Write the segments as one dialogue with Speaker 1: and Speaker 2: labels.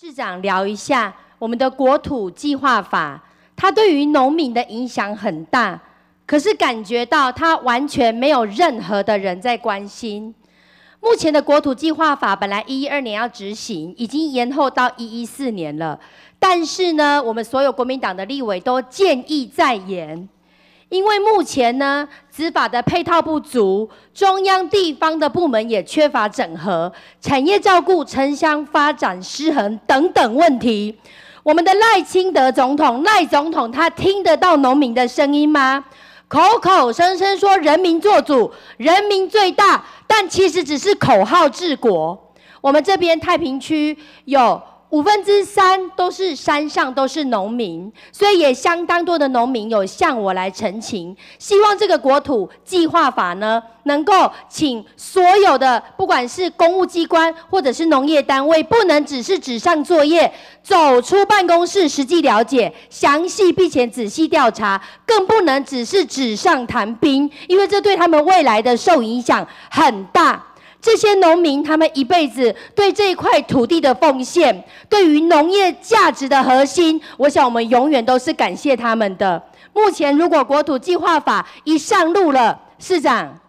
Speaker 1: 市长聊一下我们的国土计划法，它对于农民的影响很大，可是感觉到它完全没有任何的人在关心。目前的国土计划法本来一一二年要执行，已经延后到一一四年了，但是呢，我们所有国民党的立委都建议再延。因为目前呢，执法的配套不足，中央地方的部门也缺乏整合，产业照顾、城乡发展失衡等等问题。我们的赖清德总统，赖总统他听得到农民的声音吗？口口声声说人民做主，人民最大，但其实只是口号治国。我们这边太平区有。五分之三都是山上都是农民，所以也相当多的农民有向我来陈情，希望这个国土计划法呢，能够请所有的不管是公务机关或者是农业单位，不能只是纸上作业，走出办公室实际了解，详细并且仔细调查，更不能只是纸上谈兵，因为这对他们未来的受影响很大。这些农民，他们一辈子对这一块土地的奉献，对于农业价值的核心，我想我们永远都是感谢他们的。目前，如果国土计划法一上路了，市长，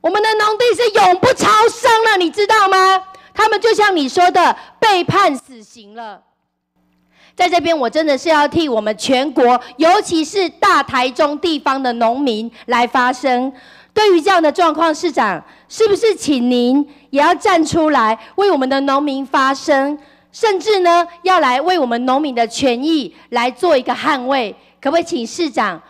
Speaker 1: 我们的农地是永不超生了，你知道吗？他们就像你说的，被判死刑了。在这边，我真的是要替我们全国，尤其是大台中地方的农民来发声。对于这样的状况，市长是不是请您也要站出来为我们的农民发声，甚至呢要来为我们农民的权益来做一个捍卫？可不可以请市长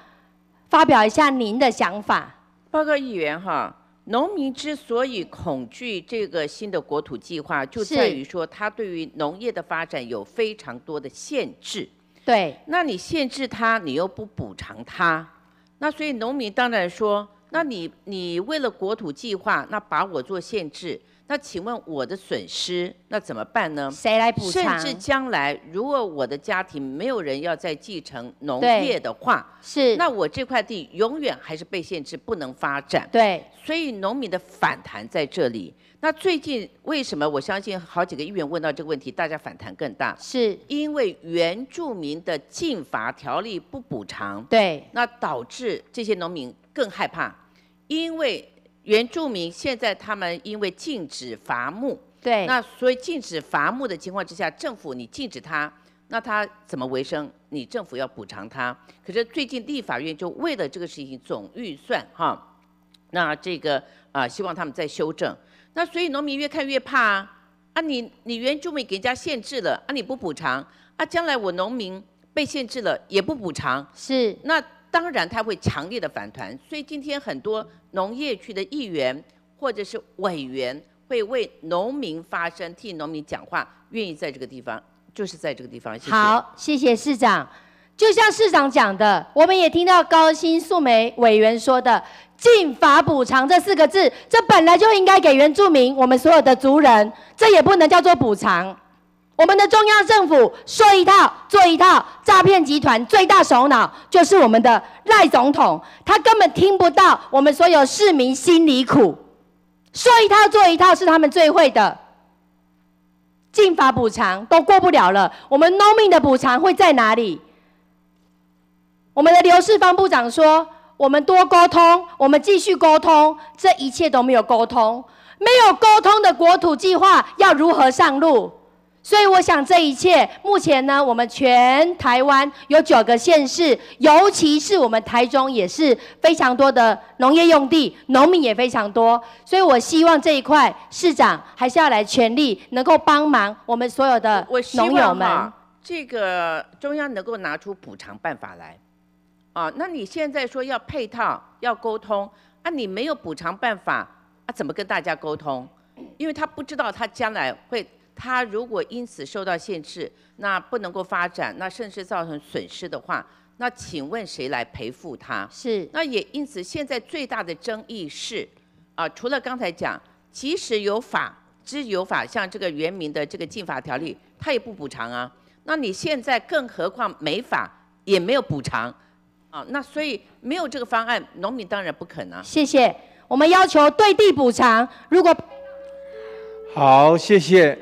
Speaker 1: 发表一下您的想法？
Speaker 2: 报告议员哈，农民之所以恐惧这个新的国土计划，就在于说它对于农业的发展有非常多的限制。
Speaker 1: 对，
Speaker 2: 那你限制他，你又不补偿他，那所以农民当然说。那你你为了国土计划，那把我做限制，那请问我的损失那怎么办呢？
Speaker 1: 谁来补
Speaker 2: 偿？甚至将来如果我的家庭没有人要再继承农业的话，
Speaker 1: 是，
Speaker 2: 那我这块地永远还是被限制不能发展。
Speaker 1: 对，
Speaker 2: 所以农民的反弹在这里。那最近为什么我相信好几个议员问到这个问题，大家反弹更大？
Speaker 1: 是
Speaker 2: 因为原住民的禁伐条例不补偿，
Speaker 1: 对，
Speaker 2: 那导致这些农民。更害怕，因为原住民现在他们因为禁止伐木，
Speaker 1: 对，
Speaker 2: 那所以禁止伐木的情况之下，政府你禁止他，那他怎么为生？你政府要补偿他。可是最近立法院就为了这个事情总预算哈，那这个啊希望他们再修正。那所以农民越看越怕啊，啊你你原住民给人家限制了啊你不补偿啊将来我农民被限制了也不补偿，
Speaker 1: 是
Speaker 2: 那。当然，他会强烈的反弹，所以今天很多农业区的议员或者是委员会为农民发声，替农民讲话，愿意在这个地方，就是在这个地方。
Speaker 1: 好，谢谢市长。就像市长讲的，我们也听到高新素梅委员说的“禁法补偿”这四个字，这本来就应该给原住民，我们所有的族人，这也不能叫做补偿。我们的中央政府说一套做一套，诈骗集团最大首脑就是我们的赖总统，他根本听不到我们所有市民心里苦，说一套做一套是他们最会的，进法补偿都过不了了，我们农民的补偿会在哪里？我们的刘世芳部长说，我们多沟通，我们继续沟通，这一切都没有沟通，没有沟通的国土计划要如何上路？所以我想，这一切目前呢，我们全台湾有九个县市，尤其是我们台中也是非常多的农业用地，农民也非常多。所以我希望这一块市长还是要来全力，能够帮忙我们所有的农友们。
Speaker 2: 这个中央能够拿出补偿办法来，啊，那你现在说要配套要沟通，啊，你没有补偿办法，啊，怎么跟大家沟通？因为他不知道他将来会。他如果因此受到限制，那不能够发展，那甚至造成损失的话，那请问谁来赔付他？
Speaker 1: 是。
Speaker 2: 那也因此，现在最大的争议是，啊，除了刚才讲，即使有法，即使有法，像这个原民的这个禁法条例，他也不补偿啊。那你现在更何况没法，也没有补偿，啊，那所以没有这个方案，农民当然不肯啊。
Speaker 1: 谢谢。我们要求对地补偿，如果
Speaker 3: 好，谢谢。